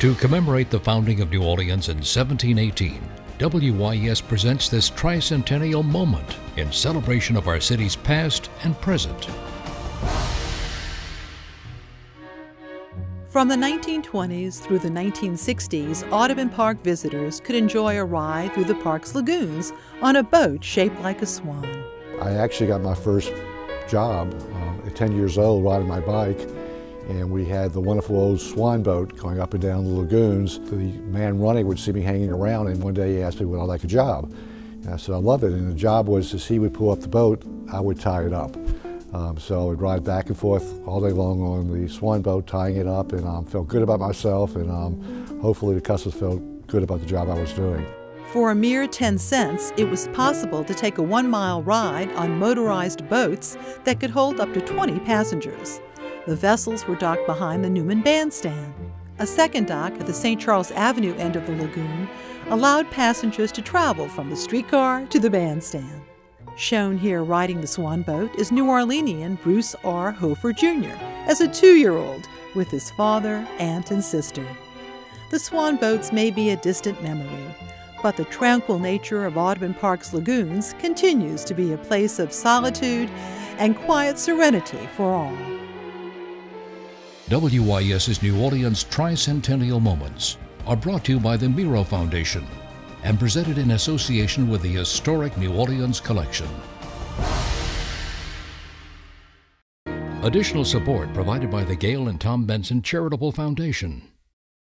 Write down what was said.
To commemorate the founding of New Orleans in 1718, WYES presents this tricentennial moment in celebration of our city's past and present. From the 1920s through the 1960s, Audubon Park visitors could enjoy a ride through the park's lagoons on a boat shaped like a swan. I actually got my first job uh, at 10 years old riding my bike and we had the wonderful old swan boat going up and down the lagoons. The man running would see me hanging around and one day he asked me would I like a job. And I said I love it and the job was as he would pull up the boat, I would tie it up. Um, so I would ride back and forth all day long on the swan boat, tying it up, and um, felt good about myself, and um, hopefully the customers felt good about the job I was doing. For a mere 10 cents, it was possible to take a one mile ride on motorized boats that could hold up to 20 passengers. The vessels were docked behind the Newman Bandstand. A second dock at the St. Charles Avenue end of the lagoon allowed passengers to travel from the streetcar to the bandstand. Shown here riding the swan boat is New Orleanian Bruce R. Hofer Jr. as a two year old with his father, aunt, and sister. The swan boats may be a distant memory, but the tranquil nature of Audubon Park's lagoons continues to be a place of solitude and quiet serenity for all. WYES's New Orleans Tricentennial Moments are brought to you by the Meraux Foundation and presented in association with the historic New Orleans Collection. Additional support provided by the Gail and Tom Benson Charitable Foundation.